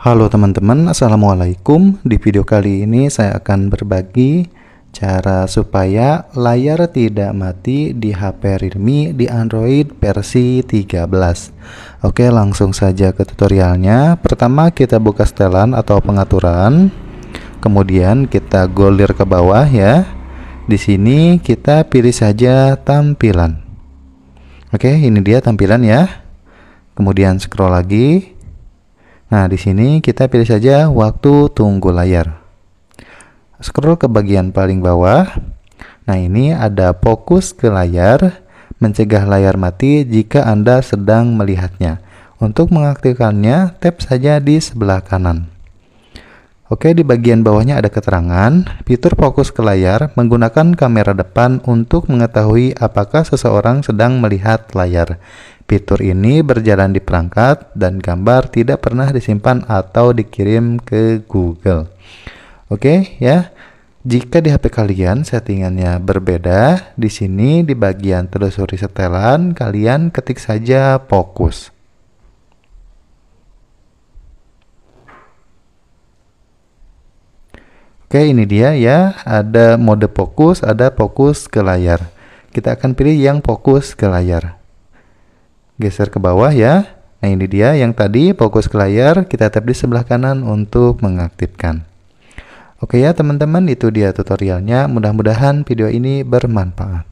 Halo teman-teman, Assalamualaikum. Di video kali ini saya akan berbagi cara supaya layar tidak mati di HP Realme di Android versi 13. Oke, langsung saja ke tutorialnya. Pertama kita buka setelan atau pengaturan. Kemudian kita golir ke bawah ya. Di sini kita pilih saja tampilan. Oke, ini dia tampilan ya. Kemudian scroll lagi Nah, di sini kita pilih saja waktu tunggu layar. Scroll ke bagian paling bawah. Nah, ini ada fokus ke layar, mencegah layar mati jika Anda sedang melihatnya. Untuk mengaktifkannya, tap saja di sebelah kanan. Oke, di bagian bawahnya ada keterangan, fitur fokus ke layar menggunakan kamera depan untuk mengetahui apakah seseorang sedang melihat layar. Fitur ini berjalan di perangkat dan gambar tidak pernah disimpan atau dikirim ke Google. Oke ya. Jika di HP kalian settingannya berbeda, di sini di bagian telusuri setelan kalian ketik saja fokus. Oke, ini dia ya. Ada mode fokus, ada fokus ke layar. Kita akan pilih yang fokus ke layar geser ke bawah ya. Nah ini dia yang tadi fokus ke layar, kita tap di sebelah kanan untuk mengaktifkan. Oke ya teman-teman, itu dia tutorialnya. Mudah-mudahan video ini bermanfaat.